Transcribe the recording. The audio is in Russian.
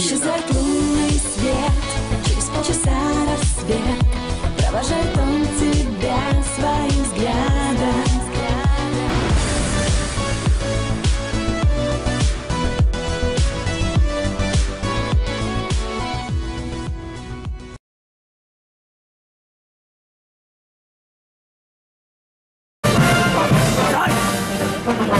Исчезает лунный свет, через полчаса рассвет Провожает он тебя своим взглядом Bye.